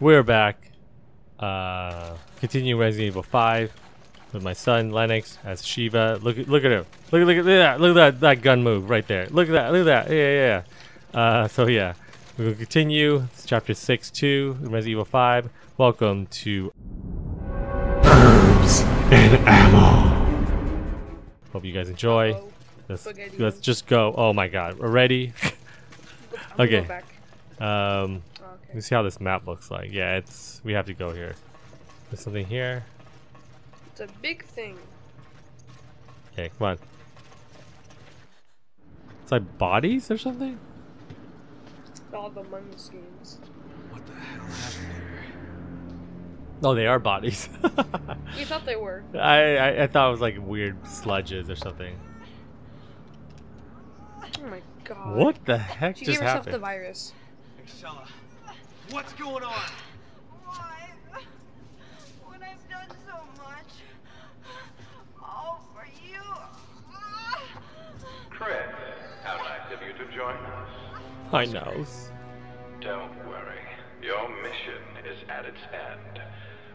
We're back. Uh, continue Resident Evil 5 with my son Lennox as Shiva. Look at look at him. Look at look at that. Look at that that gun move right there. Look at that. Look at that. Yeah yeah. yeah. Uh, so yeah, we will continue. It's chapter six two Resident Evil 5. Welcome to Herbs and ammo. Hope you guys enjoy. Uh-oh. Let's Spaghetti. let's just go. Oh my God, we're ready. I'm go Okay. back. um, Oh, see how this map looks like. Yeah, it's we have to go here. There's something here. It's a big thing. Okay, come on. It's like bodies or something. All the money schemes. What the hell happened here? Oh, they are bodies. You thought they were. I, I I thought it was like weird sludges or something. Oh my god. What the heck She just gave herself the virus. Excella, what's going on? Why? When I've done so much, all for you. Chris, how nice of you to join us. I know. Don't worry, your mission is at its end.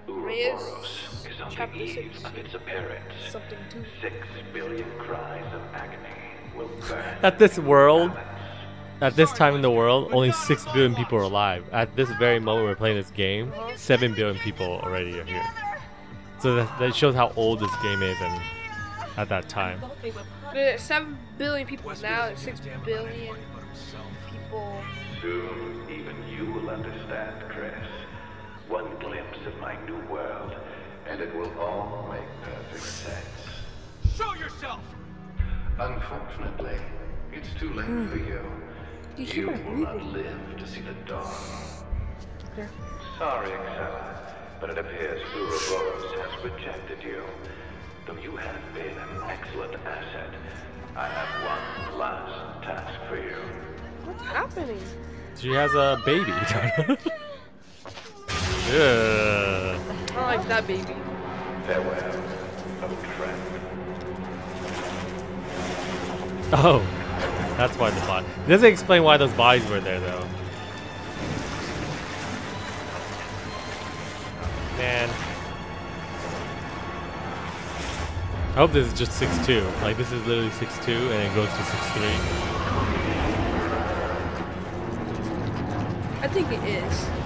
Yes. Ouroboros is on Chapter the eve six. of its appearance. Something too. Six billion cries of agony will burn. At this world, balance. At this time in the world, only six billion people are alive. At this very moment we're playing this game, seven billion people already are here. So that, that shows how old this game is and at that time. There's seven billion people now. There's six billion people. Soon, even you will understand, Chris. One glimpse of my new world, and it will all make perfect sense. Show yourself! Unfortunately, it's too late for you. You keep You on will not live to see the dawn. Okay. Sorry, Excella, but it appears Ouroboros has rejected you. Though you have been an excellent asset, I have one last task for you. What's happening? She has a baby. Ugh. I don't like that baby. Farewell, old friend. Oh, that's why the body. It doesn't explain why those bodies were there though. Man. I hope this is just 6-2. Like this is literally 6-2 and it goes to 6-3. I think it is.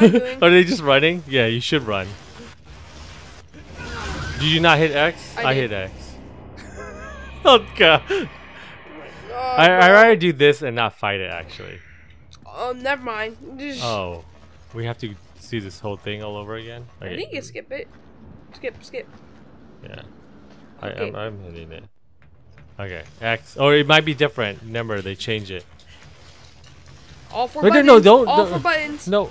Are they just running? Yeah, you should run. Did you not hit X? I hit. X. oh god. Oh, I I rather do this and not fight it actually. Oh, never mind. Oh, we have to see this whole thing all over again. I think you can skip it. Skip, skip. Yeah. I, Okay. I'm, I'm hitting it. Okay. X. Or it might be different. Remember, they change it. All four no, buttons. no, don't- All don't- four buttons. No.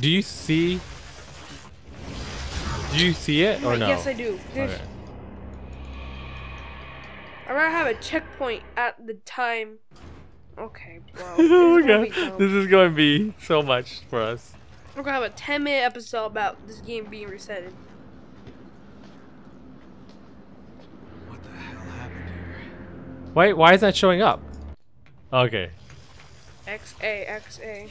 Do you see? Do you see it or no? Yes, I do. There's- Okay. I'd rather have a checkpoint at the time. Okay, bro. oh This my is gonna be god. This is going to be so much for us. We're gonna have a 10 minute episode about this game being resetted. What the hell happened here? Wait, why is that showing up? Okay. X A X A.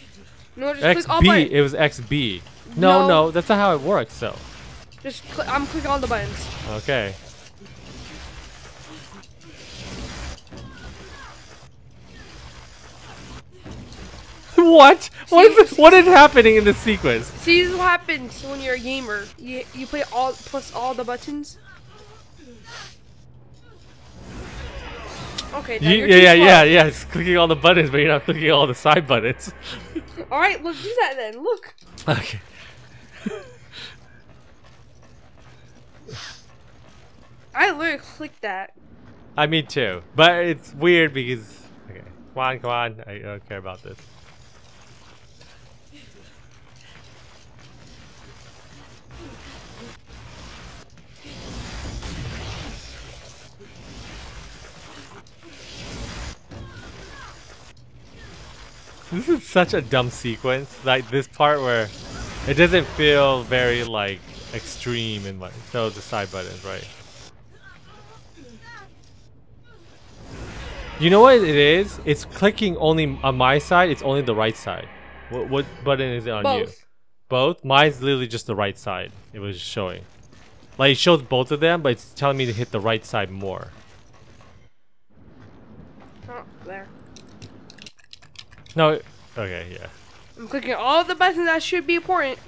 No, just click all XB. buttons. It was XB. No, No. no, that's not how it works, though. Just click. I'm clicking all the buttons. Okay. what? What is what is happening in this sequence? See, this is what happens when you're a gamer. You you play all plus all the buttons. Okay, You, yeah, yeah, slow. yeah, yeah. It's clicking all the buttons, but you're not clicking all the side buttons. All right, let's do that then. Look. okay. I literally clicked that. I mean too, but it's weird because. Okay, come on, come on. I don't care about this. This is such a dumb sequence. Like this part where it doesn't feel very like extreme in like so the side buttons, right? You know what it is? It's clicking only on my side. It's only the right side. What what button is it on you? Both. Both? Mine's literally just the right side. It was showing. Like it shows both of them, but it's telling me to hit the right side more. Oh, there. No. Okay. Yeah. I'm clicking all the buttons that should be important.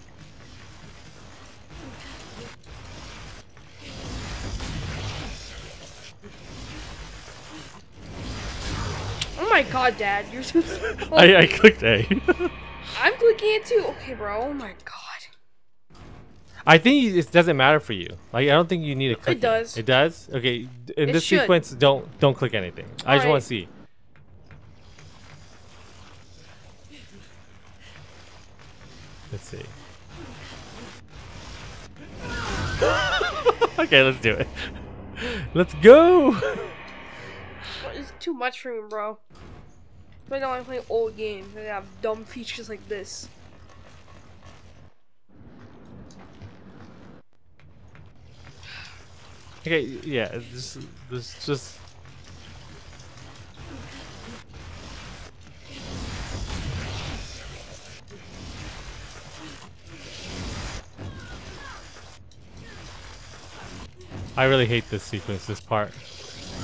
Oh my god, Dad, you're so slow. I I clicked A. I'm clicking it too. Okay, bro. Oh my god. I think it doesn't matter for you. Like I don't think you need to click. It does. It does. Okay. In It this should. sequence, don't don't click anything. I just want Alright. to see. Let's see. okay, let's do it. Let's go. It's too much for me, bro. I don't want to play old games. They have dumb features like this. Okay, yeah, this this just I really hate this sequence, this part.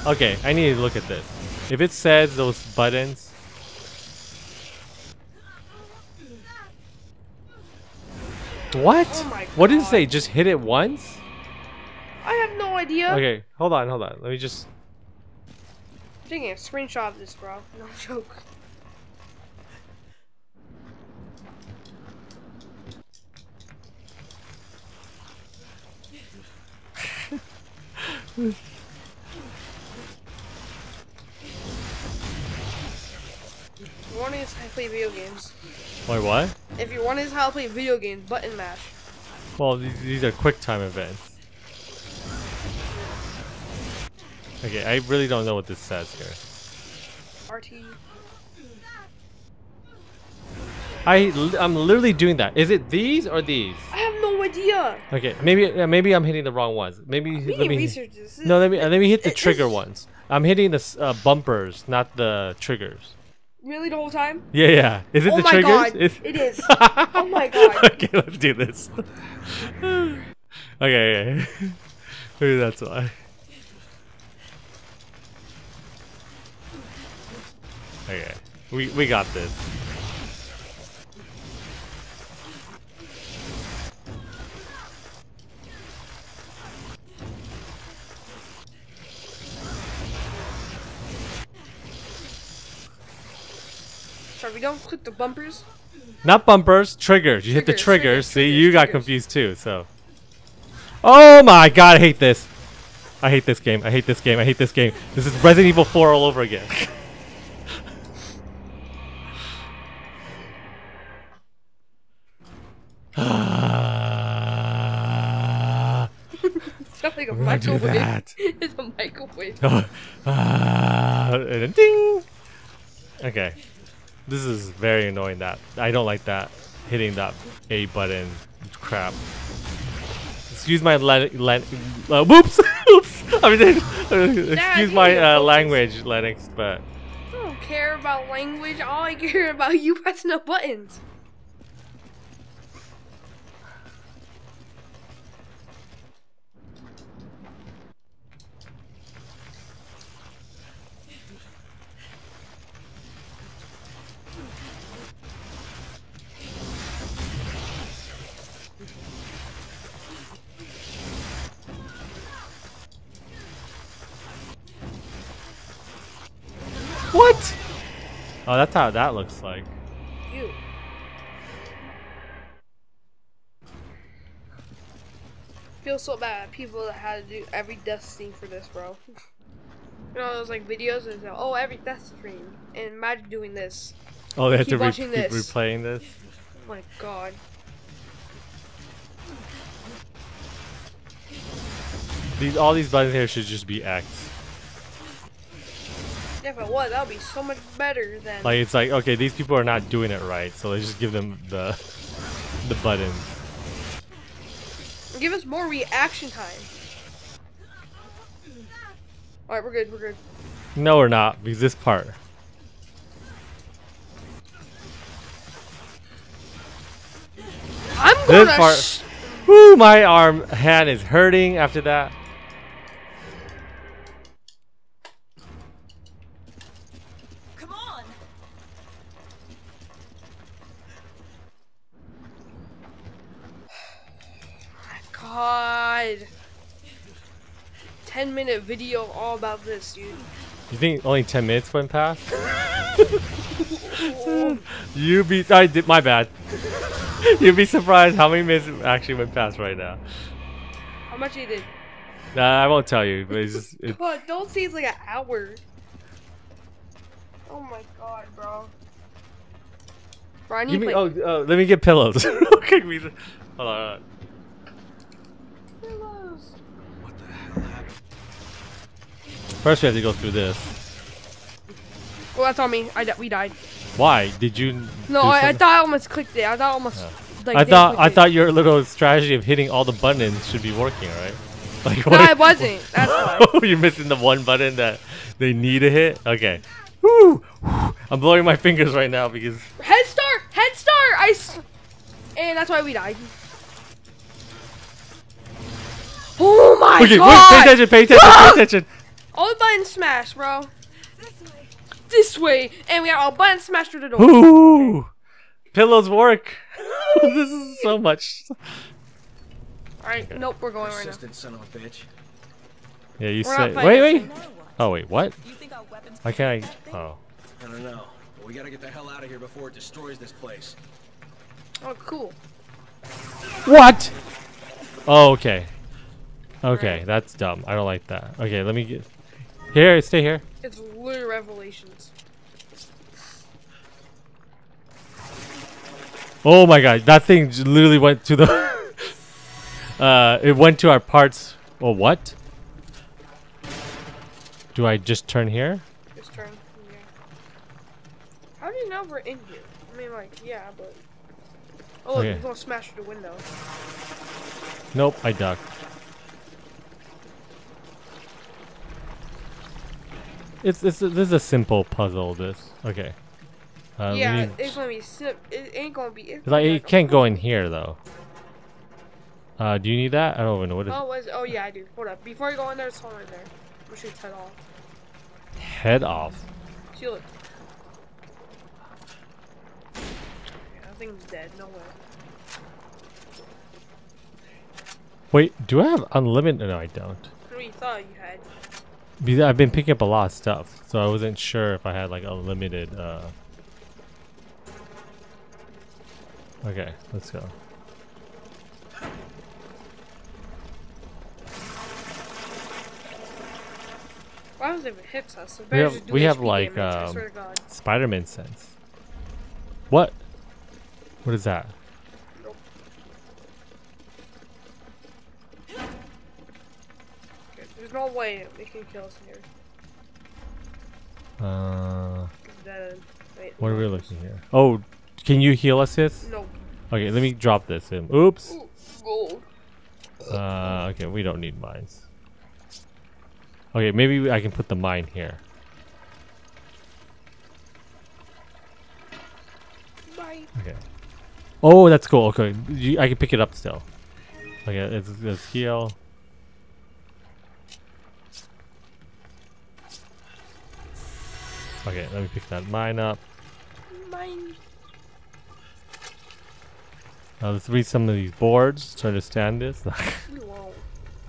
Okay, I need to look at this. If it says those buttons What? Oh what did it say? Just hit it once? I have no idea. Okay, hold on, hold on. Let me just. I'm taking a screenshot of this, bro. No joke. If you're how to play video games. Wait, what? If you're wondering how to play video games, button mash. Well, these, these are quick time events. Okay, I really don't know what this says here. RT. I, I'm literally doing that. Is it these or these? I have no idea. Okay, maybe uh, maybe I'm hitting the wrong ones. Maybe We let me. research this. No, let me uh, let me hit the trigger ones. I'm hitting the uh, bumpers, not the triggers. Really the whole time? Yeah, yeah. Is it Oh the my triggers? God, It's- it is. Oh my God. okay, let's do this. okay, okay. Maybe that's why. Okay, we we got this. Sorry, we don't click the bumpers. Not bumpers, triggers. You hit the Triggers, triggers. triggers, See, triggers, you got triggers. confused too. So. Oh my god, I hate this. I hate this game. I hate this game. I hate this game. This is Resident Evil 4 all over again. Ah, It's not like a gonna do microwave. that. it's a microwave. Ah, and then ding. Okay, this is very annoying. That I don't like that hitting that A button crap. Excuse my le- le- uh, whoops, oops. I mean, excuse my uh, language, Lennox, but I don't care about language. All I care about you pressing the buttons. What? Oh, that's how that looks like. You. Feel so bad at people that had to do every death scene for this, bro. you know those like videos and say, oh every death screen, and imagine doing this. Oh, they have Keep to re- watching keep this. replaying this. Oh my god. These all these buttons here should just be X. Yeah, if it was, that would be so much better than. Like it's like okay, these people are not doing it right, so let's just give them the the button. Give us more reaction time. Alright, we're good, we're good. No, we're not because this part. I'm gonna. This part- Woo, my arm hand is hurting after that. God. 10 minute video all about this, dude. You think only ten minutes went past? you be I did my bad. You'd be surprised how many minutes actually went past right now. How much you did? Nah, I won't tell you, but it's just it's, But don't say it's like an hour. Oh my god, bro. Bro, I need give me oh, oh let me get pillows. okay, we, hold on. Hold on. Pillows. What the hell happened? First, we have to go through this. Well, that's on me. I di- we died. Why did you? No, I, I thought I almost clicked it. I thought I almost. Like, I thought I it. thought your little strategy of hitting all the buttons should be working, right? Like No, I wasn't. That's why. Oh, you're missing the one button that they need to hit. Okay. Woo! I'm blowing my fingers right now because Head start! Head start! I. S- and that's why we died. Oh my okay, wait, god! pay attention, pay attention, pay ah! attention. All the buttons smashed, bro. This way, and we got all buttons smashed through the door. Ooh, pillows work. this is so much. All right, nope, we're going right now. Assistant son of a bitch. Yeah, you We're say. Wait, wait. Oh wait, what? You think our weapons Why can't I? Oh. I don't know. But we gotta get the hell out of here before it destroys this place. Oh, cool. What? Oh, okay. Okay, that's dumb. I don't like that. Okay, let me get. Here, stay here. It's literally revelations. Oh my god, that thing literally went to the. uh, it went to our parts. Oh, what? Do I just turn here? Just turn. Yeah. How do you know we're in here? I mean, like, yeah, but. Oh, look, Okay. we're gonna smash through the window. Nope, I ducked. It's it's this is a simple puzzle. This okay. Uh, yeah, need- it's gonna be sim. It ain't gonna be. It's It's like it can't go in here though. Uh, do you need that? I don't even know what is Oh, was oh yeah, I do. Hold up. Before you go in there, there's someone right there. We should head off. head off. See, look. Yeah, that thing's dead. No way. Wait, do I have unlimited? No, I don't. What do you thought you had? Because I've been picking up a lot of stuff, so I wasn't sure if I had like unlimited. Uh... Okay, let's go. Why was it hits us? So We have- we have, like, um, swear to God. Spider-Man sense. What? What is that? Nope. Okay, there's no way they can kill us in here. Uh. Wait, what are we looking here? Oh, can you heal us, sis? No. Okay, let me drop this in. Oops. Ooh, gold. Uh, okay, we don't need mines. Okay, maybe I can put the mine here. Bye. Okay. Oh, that's cool. Okay, you, I can pick it up still. Okay, let's, let's heal. Okay, let me pick that mine up. Mine. Uh, let's read some of these boards to understand this.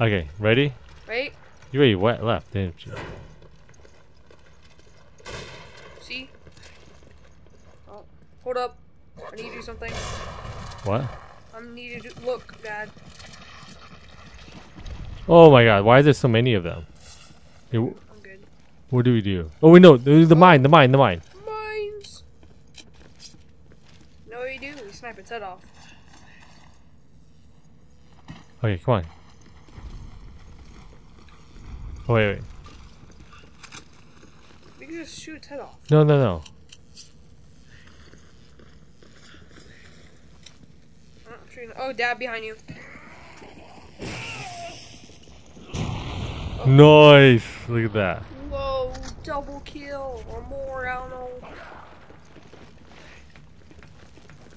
Okay, ready? Right? You already went left, didn't you? See? Oh, hold up. I need to do something. What? I need to do. Look, Dad. Oh my god, why is there so many of them? Okay, wh- I'm good. What do we do? Oh, we know. There's the mine, the mine, the mine. Mines. No, you do. We snipe its head off. Okay, come on. Oh, wait, wait. We can just shoot its head off. No, no, no. Ah, oh, Oh, dad behind you. Nice. Look at that. Whoa, double kill or more, I don't know.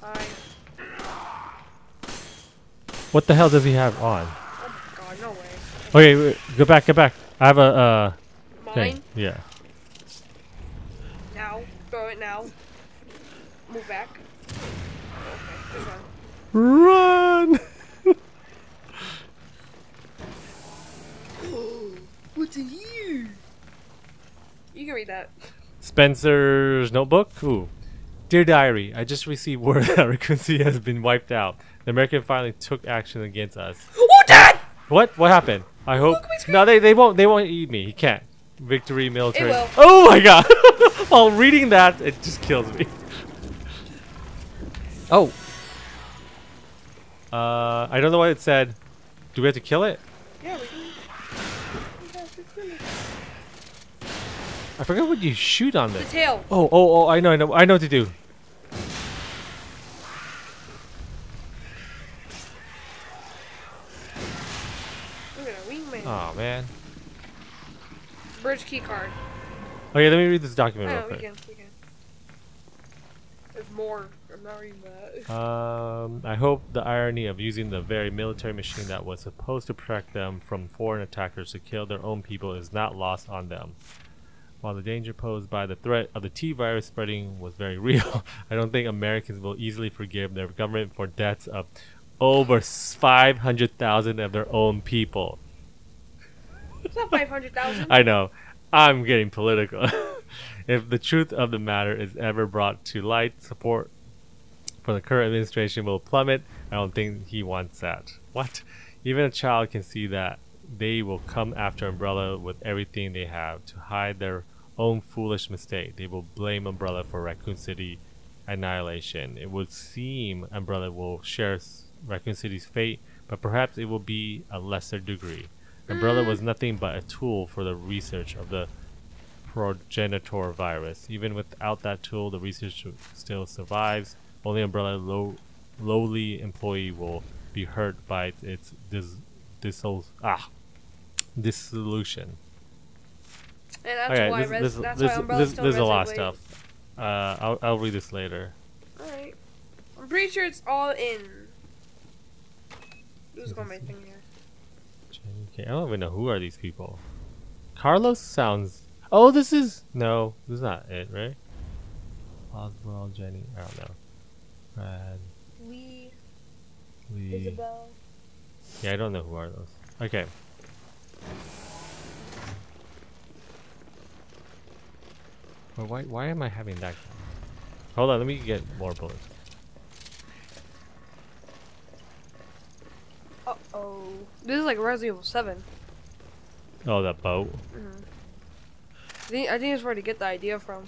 Hi. What the hell does he have on? Oh my god, no way. Okay, wait, go back, get back. I have a uh thing. Yeah. Now. Throw it now. Move back. Okay, run. What's in here? You can read that. Spencer's notebook. Ooh. Dear Diary, I just received word that Raccoon City has been wiped out. The American finally took action against us. Oh, dad! What? What happened? I hope. at. No, they, they won't. They won't eat me. He can't. Victory military. will. Oh my god! While reading that, it just kills me. Oh. Uh, I don't know what it said. Do we have to kill it? Yeah, we can. Okay, it's finished. I forgot what you shoot on The this. tail. Oh, oh, oh! I know, I know, I know what to do. Look at that wingman. Oh man. Bridge key card. Okay, let me read this document real know, we can, we can. There's more. I'm not reading that. Um, I hope the irony of using the very military machine that was supposed to protect them from foreign attackers to kill their own people is not lost on them. While the danger posed by the threat of the T virus spreading was very real, I don't think Americans will easily forgive their government for deaths of over 500,000 of their own people. It's not 500,000. I know. I'm getting political. if the truth of the matter is ever brought to light, support for the current administration will plummet. I don't think he wants that. What? Even a child can see that they will come after Umbrella with everything they have to hide their own foolish mistake. They will blame Umbrella for Raccoon City annihilation. It would seem Umbrella will share Raccoon City's fate, but perhaps it will be a lesser degree. Umbrella was nothing but a tool for the research of the progenitor virus. Even without that tool, the research still survives. Only Umbrella low, lowly employee will be hurt by its dis, dissol, ah, dissolution. And that's Okay, why this, res- this, that's this, why this, there's a lot of stuff. Uh, I'll, I'll read this later. Alright. I'm pretty sure it's all in. Who's got my thing here? Okay, I don't even know who are these people. Carlos sounds. Oh, this is no, this is not it, right? Oswald, Jenny, I don't know. Brad, Lee, Lee. Isabel. Yeah, I don't know who are those. Okay. Well, why why am I having that? Hold on, let me get more bullets. Uh oh. This is like Resident Evil 7. Oh, that boat. I think, I think it's where to get the idea from.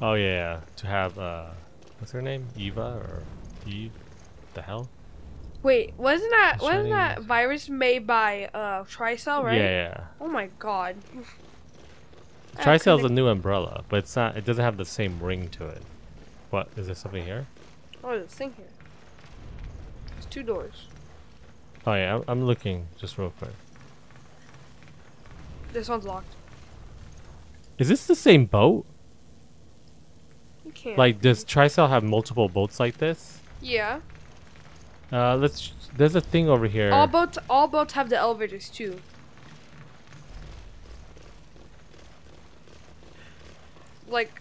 Oh yeah, yeah. To have uh, what's her name? Eva or Eve? The hell? Wait, wasn't that wasn't that virus made by uh Tricell, right? Yeah, yeah. Oh my god. I Tricell's a new umbrella, but it's not. It doesn't have the same ring to it. What is there something here? Oh, there's a thing here. There's two doors. Oh yeah, I'm, I'm looking just real quick. This one's locked. Is this the same boat? You can't. Like, does Tricell have multiple boats like this? Yeah. Uh, let's. There's a thing over here. All boats all boats have the elevators too. Like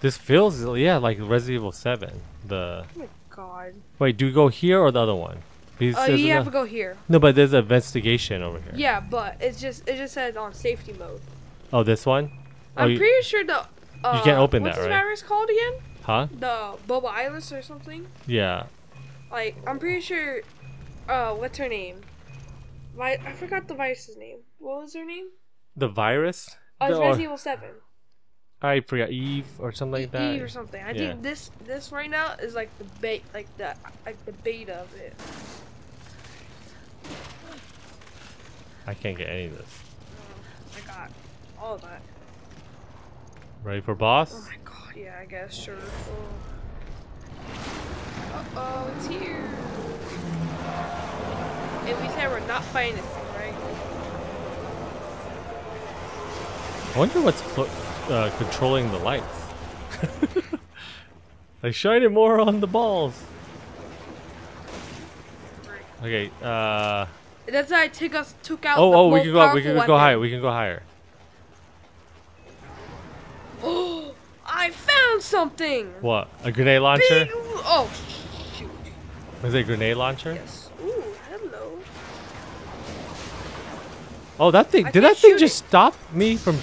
This feels yeah like Resident Evil Seven. The oh my god. wait, do we go here or the other one? Because Oh, there's you have to go here. No, but there's an investigation over here. Yeah, but it's just it just says on safety mode. Oh, this one. Oh, I'm you- pretty sure the uh, you can't open what's that, this right? virus called again? Huh? The Boba Isles or something? Yeah. Like I'm pretty sure. Uh, what's her name? Vi- I forgot the virus's name. What was her name? The virus. Oh, it's The- Resident Evil Seven. I forgot Eve or something like that. Eve or something. I Yeah. think this this right now is like the bait, like the like the beta of it. I can't get any of this. I got all of that. Ready for boss? Oh my god, yeah, I guess, sure. Uh oh, it's here. And we said we're not fighting this thing, right? I wonder what's uh, controlling the lights. they shine it more on the balls. Okay. Uh. That's why I took us took out. Oh, the oh, we can go. up, We can go weapon. higher. We can go higher. Oh, I found something. What? A grenade launcher? Big. Oh, shoot. Is it a grenade launcher? Yes. Ooh, hello. Oh, that thing. I Did that thing just it. stop me from?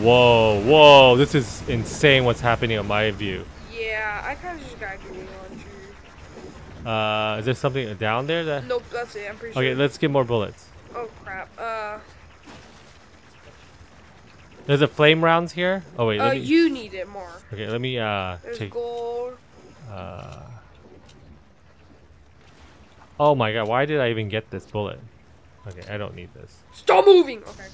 Whoa, whoa! This is insane. What's happening on my view? Yeah, I kind of just got a grenade launcher. Uh, is there something down there that? Nope, that's it. I'm pretty sure. Okay, let's get more bullets. Oh crap. Uh, There's a flame rounds here. Oh wait, uh, me. you need it more. Okay, let me uh There's take. gold. Uh. Oh my god! Why did I even get this bullet? Okay, I don't need this. Stop moving. Okay.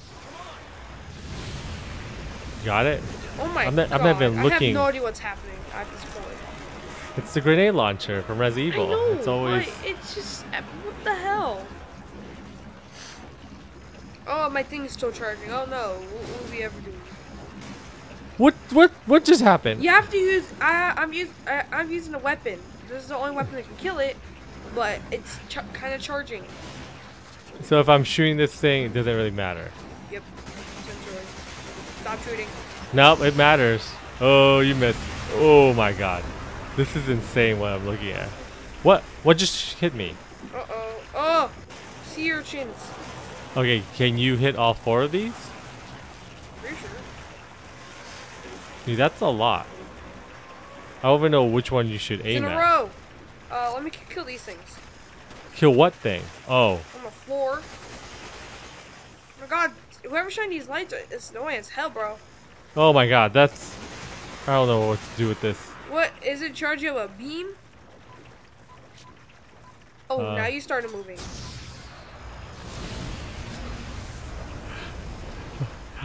Got it. Oh my I'm not- god. I'm not even I looking. have no idea what's happening at this point. It's the grenade launcher from Res Evil. I know. it's always. it's just uh, what the hell. Oh, my thing is still charging. Oh no, what will we ever do? What what what just happened? You have to use. I I'm use. I, I'm using a weapon. This is the only weapon that can kill it, but it's ch- kind of charging. So if I'm shooting this thing, it doesn't really matter. Stop shooting. Nope, it matters. Oh, you missed. Oh my god. This is insane what I'm looking at. What? What just hit me? Uh oh. Oh, sea urchins. Okay, can you hit all four of these? Pretty sure. Dude, that's a lot. I don't even know which one you should It's aim in a at. row. Uh, let me kill these things Kill what thing? Oh. on the floor. Oh my god, whoever shined these lights is annoying as hell, bro. Oh my god, that's... I don't know what to do with this. What is it? Charge you a beam? Oh, Uh. now you started moving.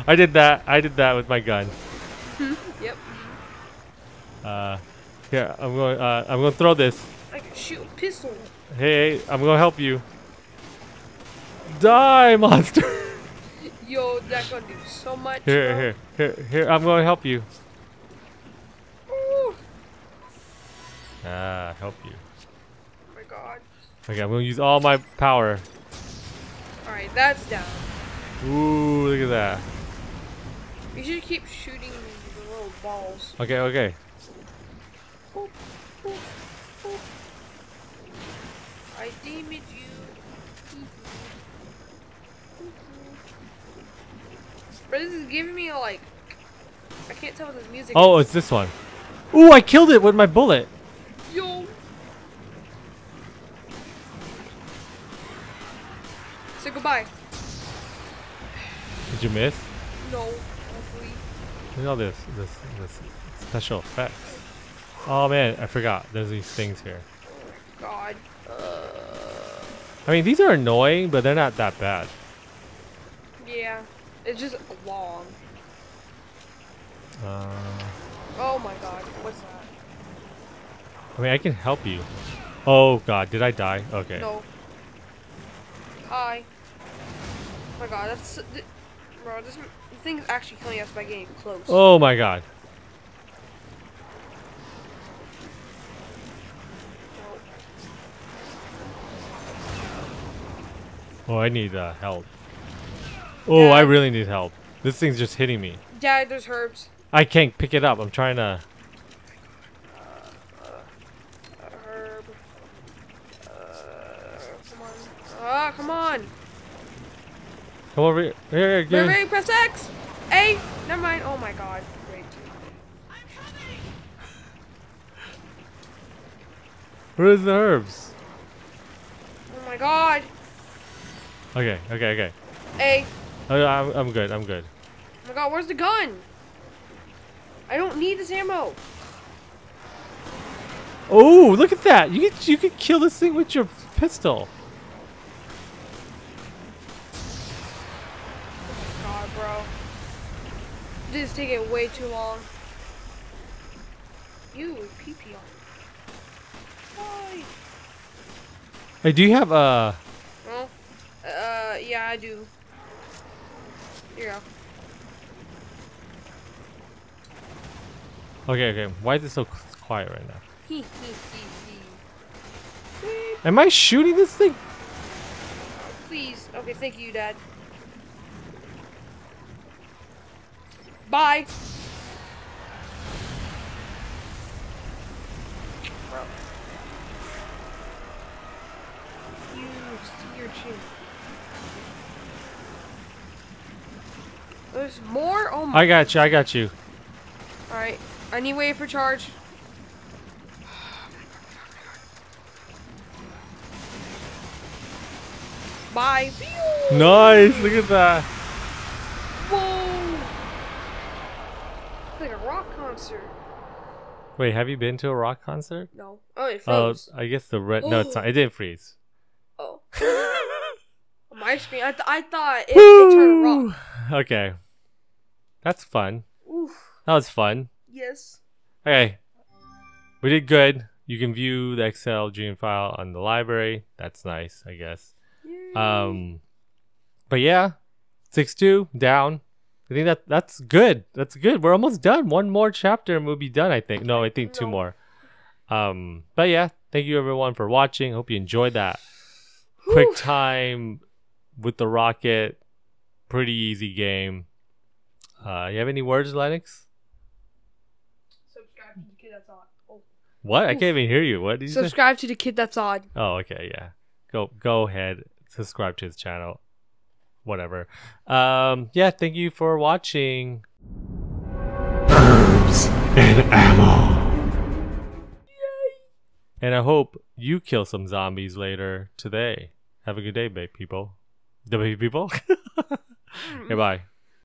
I did that. I did that with my gun. Yep. Uh, here, I'm going, uh, I'm going to throw this. I can shoot a pistol. Hey, I'm going to help you. Die, monster! Yo, that gonna do so much. Here, bro. here, here, here. I'm going to help you. Ooh. Ah, help you. Oh my god. Okay, I'm to use all my power. Alright, that's down. Ooh, look at that. You should keep shooting the little balls. Okay, okay. Boop, boop, boop. I damage you. But this is giving me like I can't tell what this music Oh, is. it's this one. Ooh, I killed it with my bullet. Yo. Say goodbye. Did you miss? No. Hopefully. Look at all this, this, this special effects. Oh man, I forgot. There's these things here. God. Uh, I mean, these are annoying, but they're not that bad. yeah. It's just long. Uh, Oh my god. What's that? I mean, I can help you. Oh god, did I die? Okay. No. Hi. Oh my god, that's th- bro. This thing is actually killing us by getting close. Oh my god. Oh, I need uh, help. Oh, I really need help. This thing's just hitting me. Yeah, there's herbs. I can't pick it up. I'm trying to. A herb. Uh, come on. Ah, come on. Come over here. Here, here, Ready, give me- ready, press X. A. Never mind. Oh my god. Great. Where's the herbs? Oh my god. Okay, okay, okay. A. Oh, I'm, I'm good. I'm good. Oh my god, where's the gun? I don't need this ammo. Oh, look at that! You could you could kill this thing with your pistol. God, bro. This is taking way too long. You pee pee on. Why? Hey, do you have uh Well, uh, yeah, I do. Here you go. Okay, okay. Why is it so quiet right now? Hee hee hee hee. Am I shooting this thing? Please. Okay, thank you, Dad. Bye. Bro. You see your chin. There's more? Oh my. I got you. I got you. Alright. I need wait for charge. Bye. Nice. Look at that. Whoa! It's like a rock concert. Wait, have you been to a rock concert? No. Oh, it Oh, froze. I guess the red. No, it's not. It didn't freeze. Oh. My screen, I, th- I thought it, it turned rock. Okay. That's fun. Oof. That was fun. Yes. Okay. We did good. You can view the Excel dream file on the library. That's nice, I guess. Um, but yeah, six two down. I think that that's good. That's good. We're almost done. One more chapter and we'll be done. I think. No, I think two more. Um, but yeah, thank you everyone for watching. Hope you enjoyed that quick time with the rocket. Pretty easy game. Uh, you have any words, Lennox? Subscribe to the kid that's odd. Oh. What? I can't even hear you. What did you say? Subscribe to the kid that's odd. Oh, okay, yeah. Go go ahead, subscribe to his channel. Whatever. Um yeah, thank you for watching. Herbs and ammo. And I hope you kill some zombies later today. Have a good day, babe people. The baby people. Goodbye.